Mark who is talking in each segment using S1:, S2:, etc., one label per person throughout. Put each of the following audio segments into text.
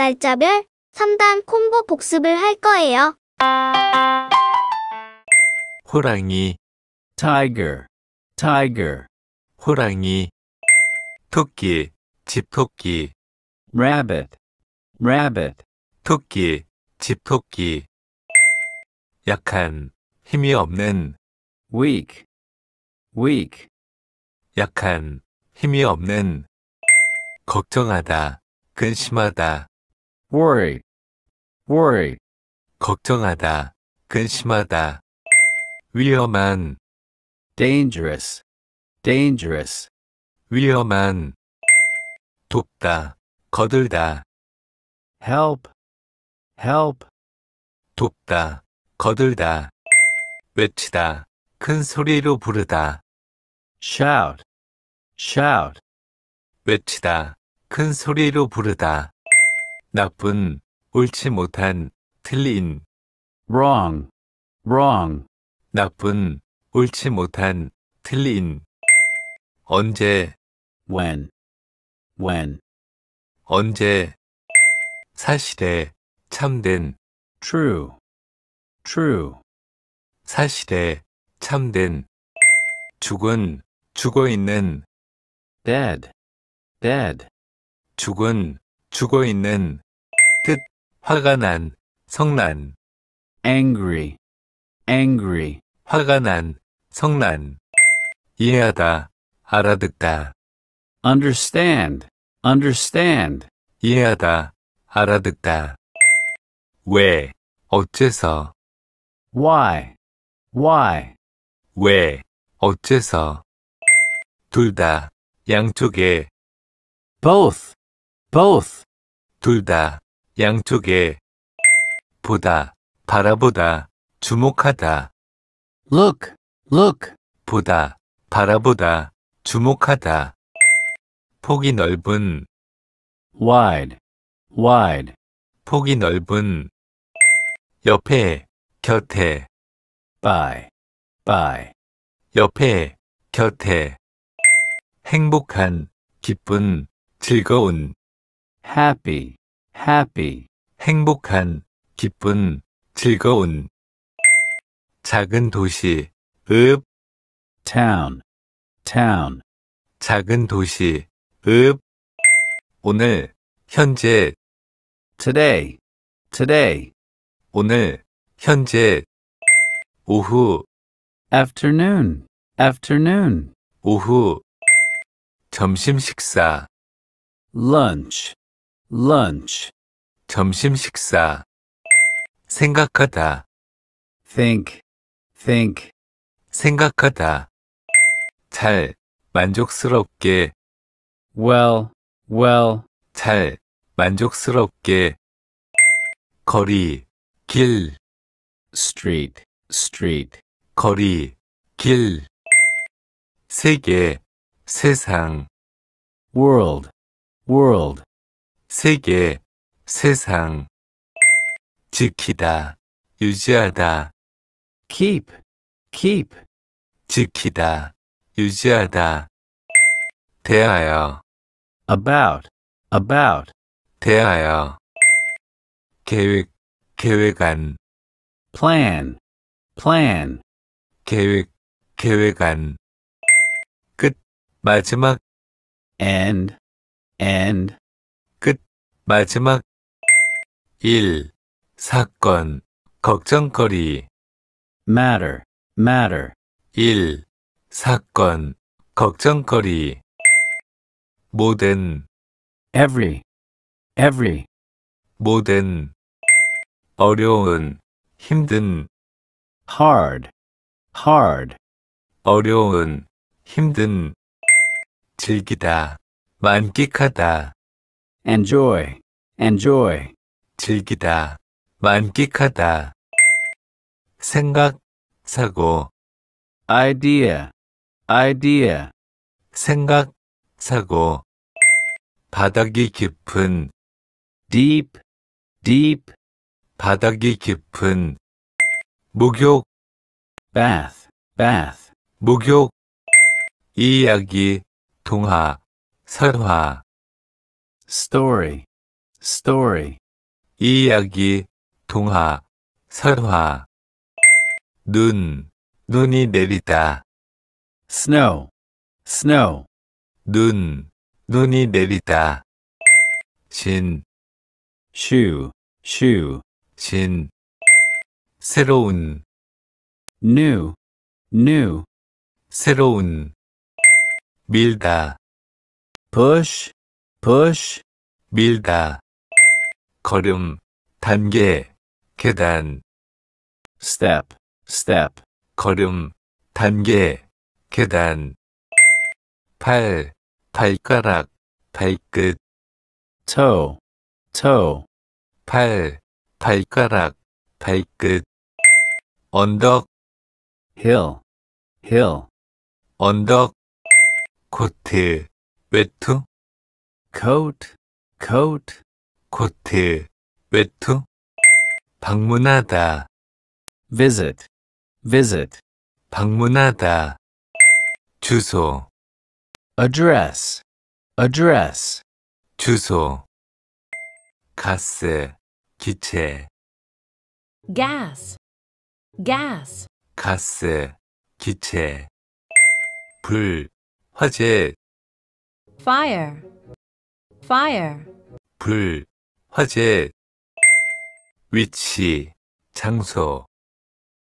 S1: 날짜별 3단 콤보 복습을 할 거예요.
S2: 호랑이,
S3: tiger, tiger,
S2: 호랑이. 토끼, 집토끼,
S3: rabbit, rabbit,
S2: 토끼, 집토끼. 약한, 힘이 없는,
S3: weak, weak,
S2: 약한, 힘이 없는. 걱정하다, 근심하다,
S3: worry, worry,
S2: 걱정하다, 근심하다. 위험한,
S3: dangerous, dangerous,
S2: 위험한. 돕다, 거들다,
S3: help, help,
S2: 돕다, 거들다. 외치다, 큰 소리로 부르다,
S3: shout, shout,
S2: 외치다, 큰 소리로 부르다. 나쁜, 옳지 못한, 틀린,
S3: wrong, wrong,
S2: 나쁜, 옳지 못한, 틀린. 언제,
S3: when, when,
S2: 언제. 사실에, 참된,
S3: true, true,
S2: 사실에, 참된. 죽은, 죽어 있는,
S3: dead, dead,
S2: 죽은, 죽어 있는. 뜻, 화가 난, 성난,
S3: angry, angry,
S2: 화가 난, 성난. 이해하다, 알아듣다,
S3: understand, understand,
S2: 이해하다, 알아듣다. 왜, 어째서,
S3: why, why,
S2: 왜, 어째서. 둘 다, 양쪽에,
S3: both, both,
S2: 둘 다, 양쪽에. 보다, 바라보다, 주목하다,
S3: look, look,
S2: 보다, 바라보다, 주목하다. 폭이 넓은,
S3: wide, wide,
S2: 폭이 넓은. 옆에, 곁에,
S3: by, by,
S2: 옆에, 곁에. 행복한, 기쁜, 즐거운,
S3: happy, happy,
S2: 행복한, 기쁜, 즐거운. 작은 도시, 읍,
S3: town, town,
S2: 작은 도시, 읍. 오늘, 현재,
S3: today, today,
S2: 오늘, 현재. 오후,
S3: afternoon, afternoon,
S2: 오후. 점심 식사,
S3: lunch, lunch,
S2: 점심 식사. 생각하다,
S3: think, think,
S2: 생각하다. 잘, 만족스럽게,
S3: well, well,
S2: 잘, 만족스럽게. 거리, 길,
S3: street, street,
S2: 거리, 길. 세계, 세상,
S3: world, world,
S2: 세계, 세상. 지키다, 유지하다,
S3: keep, keep,
S2: 지키다, 유지하다. 대하여,
S3: about, about,
S2: 대하여. 계획, 계획안,
S3: plan, plan,
S2: 계획, 계획안. 끝, 마지막,
S3: end, end,
S2: 끝, 마지막. 일, 사건, 걱정거리.
S3: matter, matter,
S2: 일, 사건, 걱정거리. 모든,
S3: every, every,
S2: 모든. 어려운, 힘든,
S3: hard, hard,
S2: 어려운, 힘든. 즐기다, 만끽하다,
S3: enjoy, enjoy,
S2: 즐기다, 만끽하다. 생각, 사고,
S3: idea, idea,
S2: 생각, 사고. 바닥이 깊은,
S3: deep, deep,
S2: 바닥이 깊은. 목욕,
S3: bath, bath,
S2: 목욕. 이 이야기, 동화, 설화,
S3: story, story,
S2: 이야기, 동화, 설화. 눈, 눈이 내리다.
S3: snow, snow,
S2: 눈, 눈이 내리다. 신,
S3: shoe, shoe,
S2: 신. 새로운,
S3: new, new,
S2: 새로운. 밀다,
S3: push, push,
S2: 밀다. 걸음, 단계, 계단.
S3: step, step,
S2: 걸음, 단계, 계단. 팔, 발가락, 발끝.
S3: toe, toe,
S2: 팔, 발가락, 발끝. 언덕,
S3: hill, hill,
S2: 언덕. 코트, 외투,
S3: coat, coat,
S2: 코트, 외투. 방문하다,
S3: visit, visit,
S2: 방문하다. 주소,
S3: address, address,
S2: 주소. 가스, 기체,
S4: gas, gas,
S2: 가스, 기체. 불, 화재,
S4: fire, fire,
S2: 불, 화재. 위치, 장소,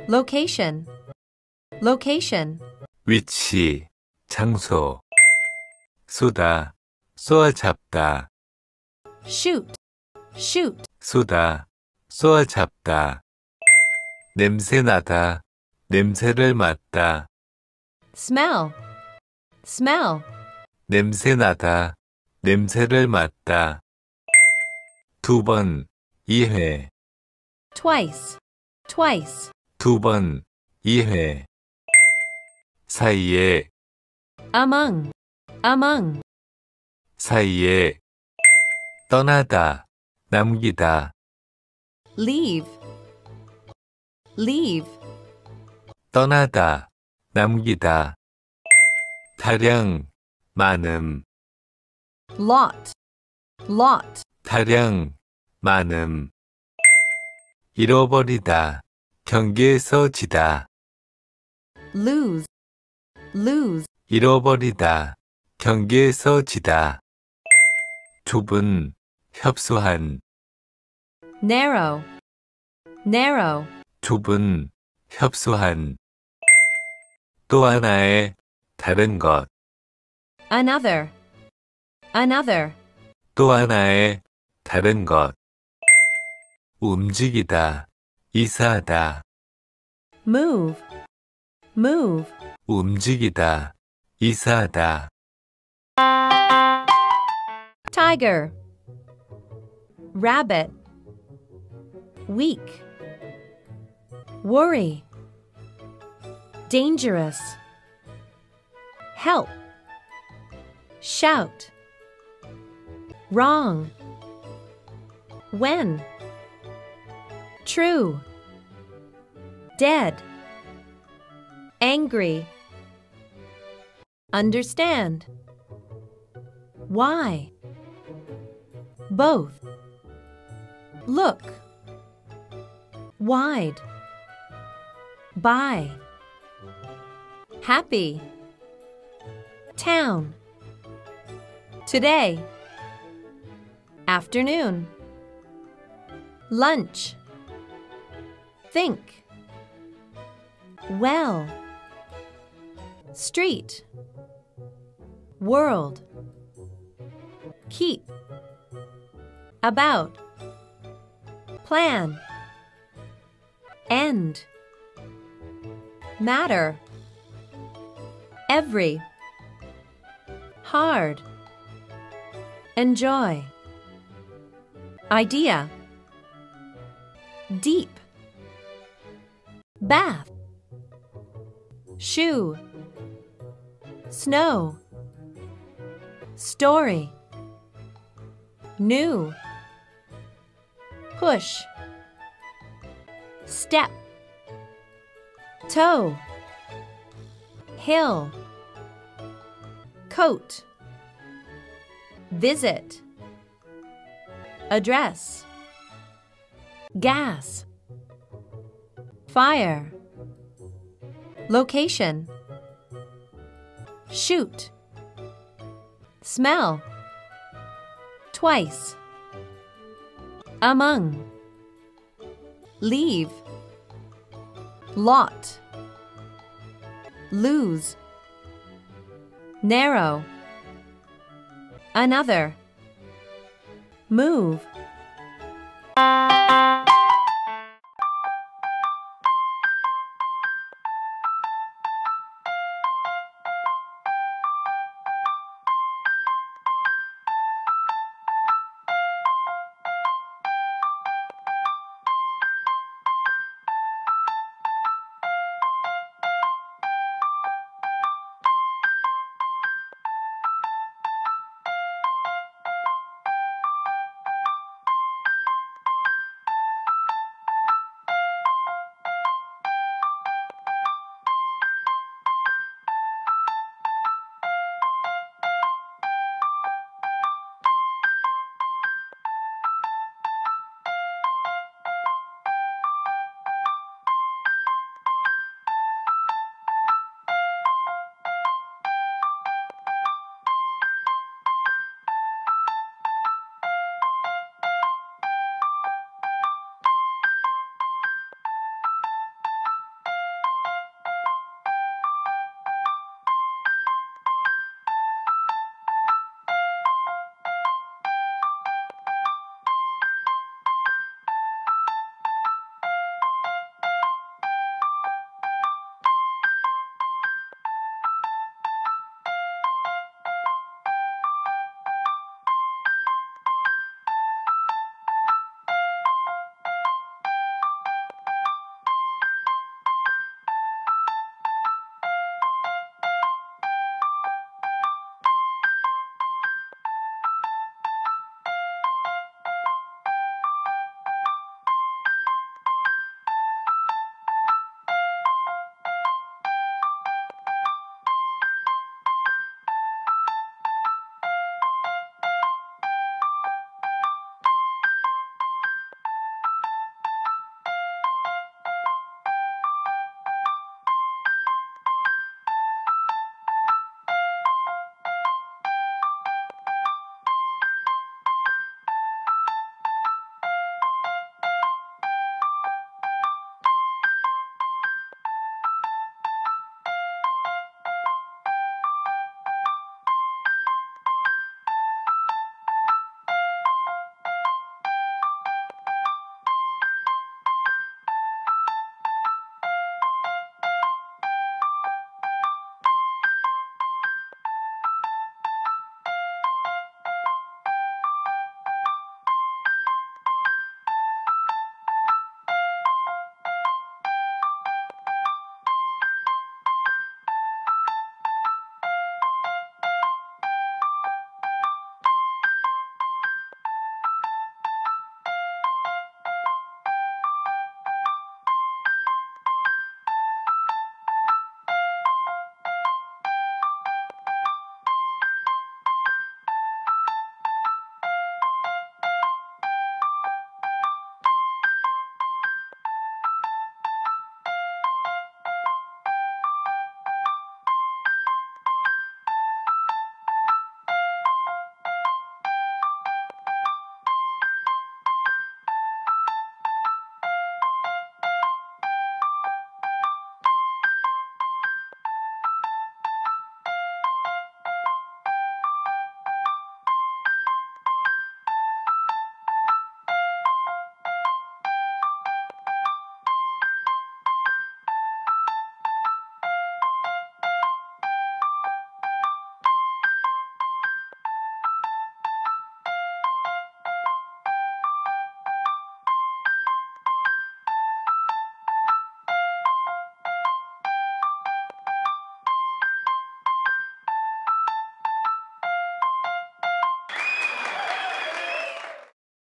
S4: location, location,
S2: 위치, 장소. 쏘다, 쏘아 잡다,
S4: shoot, shoot,
S2: 쏘다, 쏘아 잡다. 냄새 나다, 냄새를 맡다,
S4: smell, smell,
S2: 냄새 나다, 냄새를 맡다. 두 번, 이회,
S4: twice, twice,
S2: 두 번, 이회. 사이에,
S4: among, among,
S2: 사이에. 떠나다, 남기다,
S4: leave, leave,
S2: 떠나다, 남기다. 다량, 많음,
S4: lot, lot,
S2: 다량, 많음. 잃어버리다, 경계에서 지다,
S4: lose, lose,
S2: 잃어버리다, 경계에서 지다. 좁은, 협소한,
S4: narrow, narrow,
S2: 좁은, 협소한. 또 하나의, 다른 것,
S4: another, another,
S2: 또 하나의, 다른 것. 움직이다, 이사하다,
S4: move, move,
S2: 움직이다, 이사하다.
S4: tiger, rabbit, weak, worry, dangerous, help, shout, wrong, when, true, dead, angry, understand, why, both, look, wide, by, happy, town, today, afternoon, lunch, think, well, street, world, keep, about, plan, end, matter, every, hard, enjoy, idea, deep, bath, shoe, snow, story, new, push, step, toe, hill, coat, visit, address, gas, fire, location, shoot, smell, twice, among, leave, lot, lose, narrow, another, move.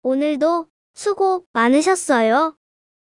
S1: 오늘도 수고 많으셨어요.